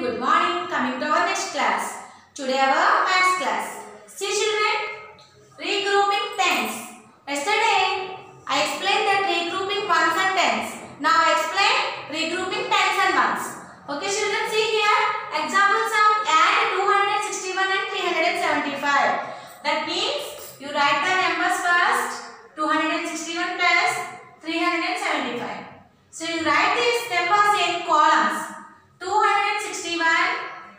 good morning. Coming to our next class. Today our maths class. See children, regrouping tens. Yesterday, I explained that regrouping ones and tens. Now I explain regrouping tens and ones. Okay children, see here, examples of add 261 and 375. That means you write the numbers first, 261 plus 375. So you write this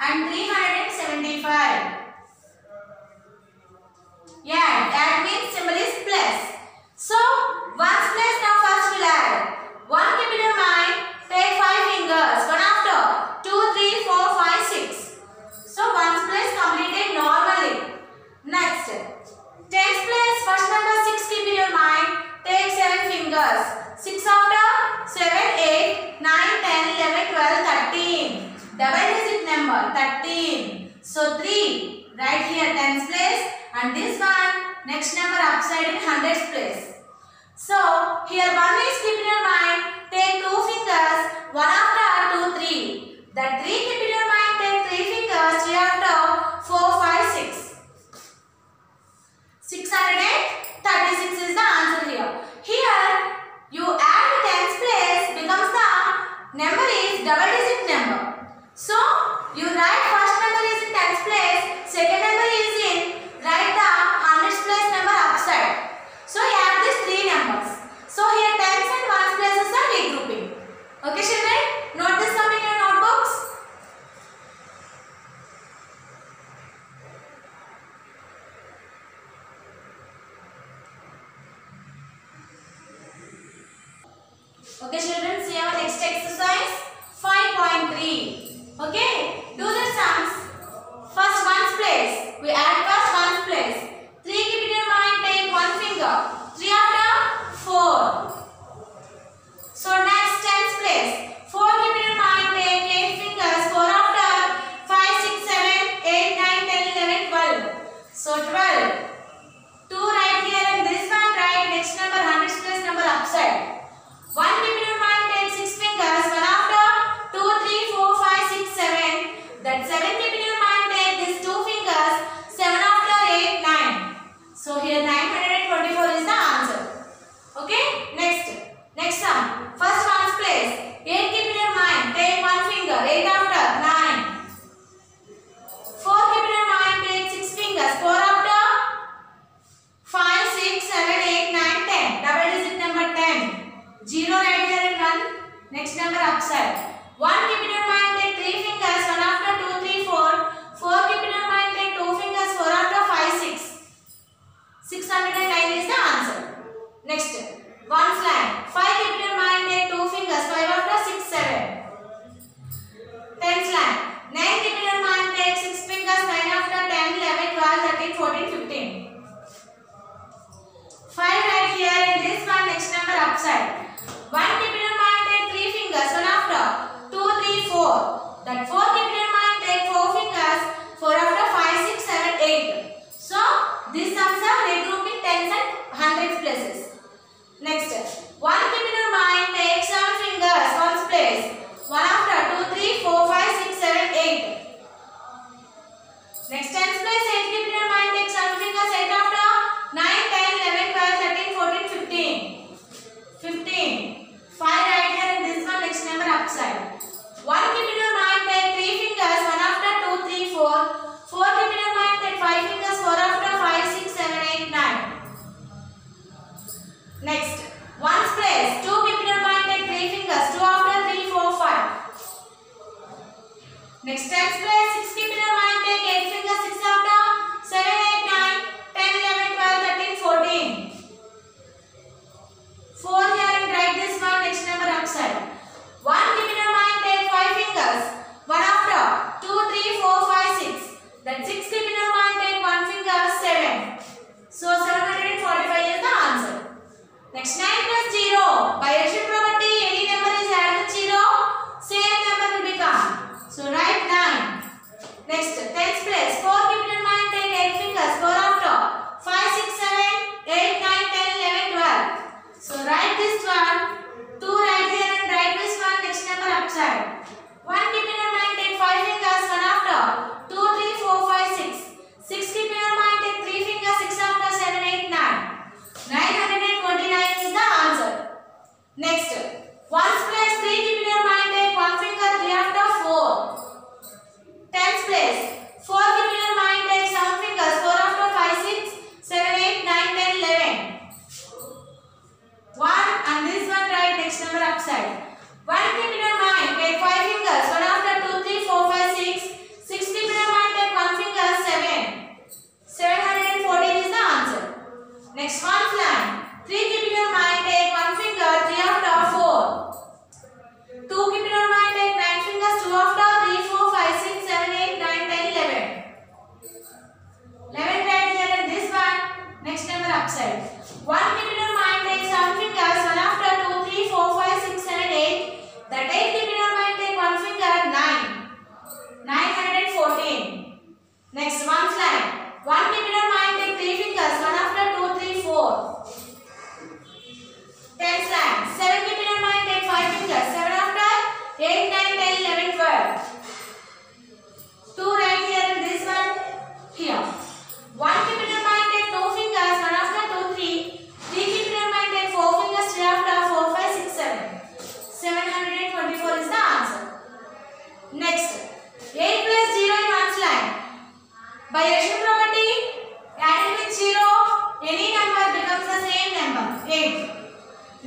and 375. Yeah, that means symbol is plus. So 3 right here tens place and this one next number upside in hundreds place. So here one is keep in your mind take two fingers one after two three. That three keep in your mind take three fingers three after four five six. 636 is the answer here. Here you add tens place becomes the number is double digit number. So you write Second number is in, write the hundreds place number upside. So you have these three numbers. So here tens and ones places are regrouping. Okay children, note this sum in your notebooks. Okay children, see our next exercise 5.3. Okay, do the sums we add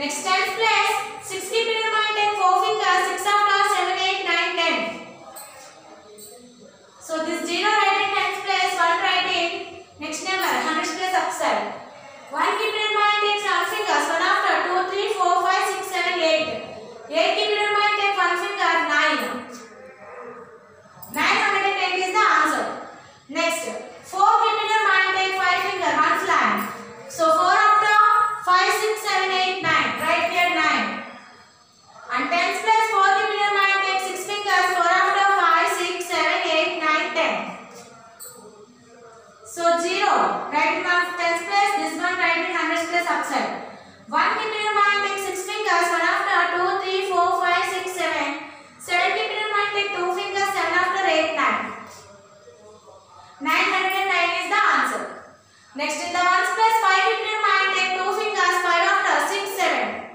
Next tens place, 6 keep in your mind, take 4 fingers, 6 after 7, 8, 9, 10. So this 0 right in tens place, 1 right next number, hundreds place upside. 1 keep in mind, take 7 fingers, 1 after 2, 3, 4, 5, 6, 7, 8. 8 keep in your mind, take 1 finger, 9. 908 is the answer. Next, 4 keep in your mind, take 5 finger, 1 flat. So 4 after 5, 6, 7, 8, 9. Right here 9. And 10 plus 4 keep in your mind, take 6 fingers, 4 after 5, 6, 7, 8, 9, 10. So 0. Right in one 10 place, this one right in 100 place upside. 1 keep in your mind, take 6 fingers, 1 after 2, 3, 4, 5, 6, 7. 7 keep in your mind, take 2 fingers, 7 after 8, 9. 909 is the answer. Next in the ones place 5 keep in your mind, take 2 fingers, 5 after 6, 7.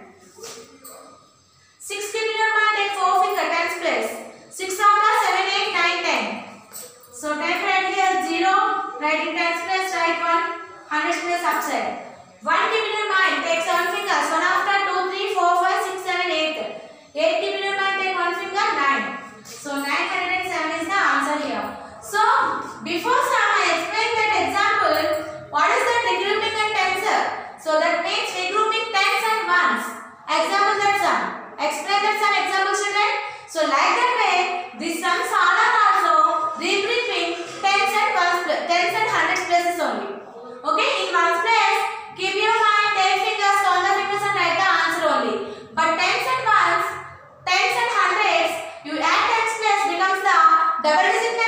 6 keep in your mind, take 4 finger, 10 place. 6 after 7, 8, 9, 10. So 10 right here, 0, right in 10 place, right 1, 100 place upside. 1 keep in your mind, take 7 fingers, 1 after 2, 3, 4, 5, 6, 7, 8. 8 keep in your mind, take 1 finger, 9. So 907 is the answer here. So before Sam, I explained that example, what is that regrouping and tensor? So that means regrouping tens and ones. Example that sum. Explain that sum example children. So like that way, these sums all are also regrouping tens and ones, tens and hundreds places only. Okay, in ones place, keep your mind, take fingers, count the fingers and write the answer only. But tens and ones, tens and hundreds, you add tens place becomes the double digit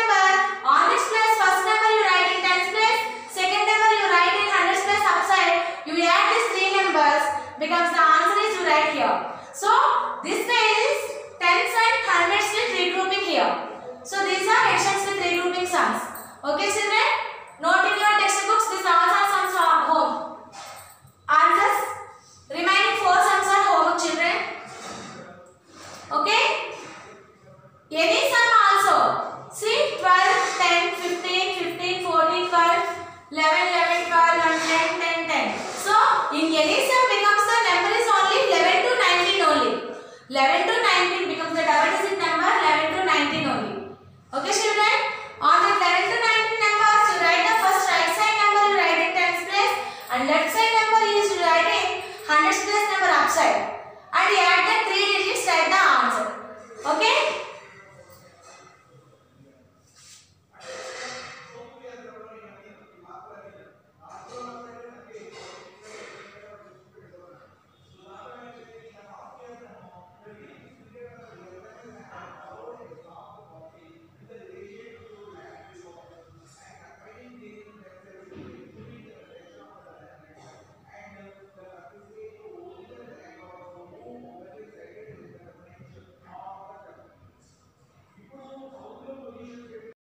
11 to 19 becomes the double digit number 11 to 19 only. Okay children? On the 11 to 19 numbers you write the first right side number you write in tens place and left side number is you write in hundreds place number upside and you add the 3